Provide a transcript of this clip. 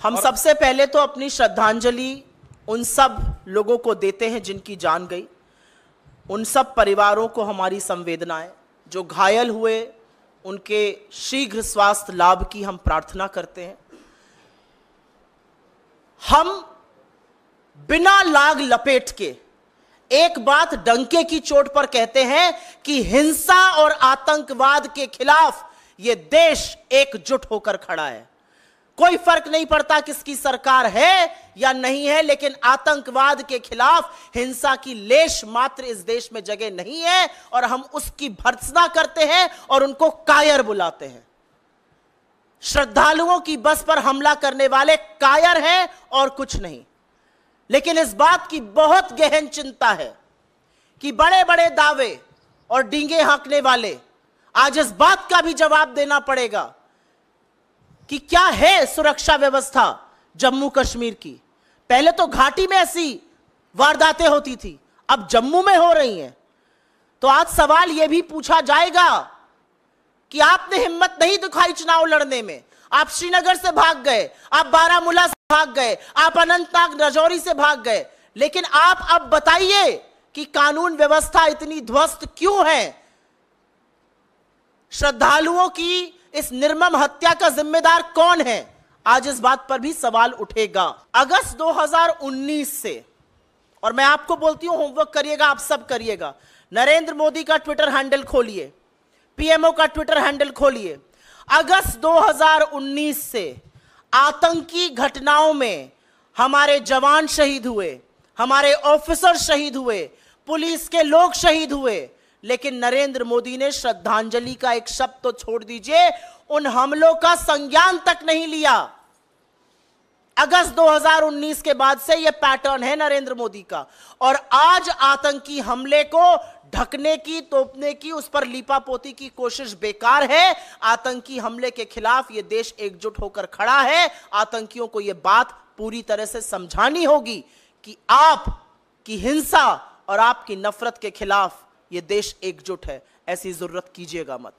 हम सबसे पहले तो अपनी श्रद्धांजलि उन सब लोगों को देते हैं जिनकी जान गई। उन सब परिवारों को हमारी संवेदनाएँ जो घायल हुए उनके शीघ्र स्वास्थ्य लाभ की हम प्रार्थना करते हैं। हम बिना लाग लपेट के एक बात डंके की चोट पर कहते हैं कि हिंसा और आतंकवाद के खिलाफ यह देश एकजुट होकर खड़ा है। कोई फ़र्क नहीं पड़ता किसकी सरकार है या नहीं है, लेकिन आतंकवाद के खिलाफ हिंसा की लेश मात्र इस देश में जगह नहीं है और हम उसकी भर्सना करते हैं और उनको कायर बुलाते हैं। श्रद्धालुओं की बस पर हमला करने वाले कायर हैं और कुछ नहीं। लेकिन इस बात की बहुत गहन चिंता है कि बड़े बड़े दावे और डींगे हाँकने वाले आज इस बात का भी जवाब देना पड़ेगा कि क्या है सुरक्षा व्यवस्था जम्मू कश्मीर की? पहले तो घाटी में ऐसी वारदातें होती थी, अब जम्मू में हो रही हैं। तो आज सवाल यह भी पूछा जाएगा कि आपने हिम्मत नहीं दिखाई चुनाव लड़ने में। आप श्रीनगर से भाग गए, आप बारामूला से भाग गए, आप अनंतनाग रजौरी से भाग गए। लेकिन आप अब बताइए कि कानून व्यवस्था इतनी ध्वस्त क्यों है? श्रद्धालुओं की इस निर्मम हत्या का जिम्मेदार कौन है? आज इस बात पर भी सवाल उठेगा। अगस्त 2019 से, और मैं आपको बोलती हूँ होमवर्क करिएगा, आप सब करिएगा। नरेंद्र मोदी का ट्विटर हैंडल खोलिए। पीएमओ का ट्विटर हैंडल खोलिए। अगस्त 2019 से आतंकी घटनाओं में हमारे जवान शहीद हुए, हमारे ऑफिसर शहीद हुए, पुलिस के लोग शहीद हुए लेकिन नरेंद्र मोदी ने श्रद्धांजलि का एक शब्द तो छोड़ दीजिए, उन हमलों का संज्ञान तक नहीं लिया। अगस्त 2019 के बाद से यह पैटर्न है नरेंद्र मोदी का। और आज आतंकी हमले को ढकने की, तोपने की, उस पर लीपापोती की कोशिश बेकार है। आतंकी हमले के खिलाफ यह देश एकजुट होकर खड़ा है। आतंकियों को यह बात पूरी तरह से समझानी होगी कि आप की हिंसा और आपकी नफरत के खिलाफ ये देश एकजुट है ऐसी ज़रूरत कीजिएगा मत।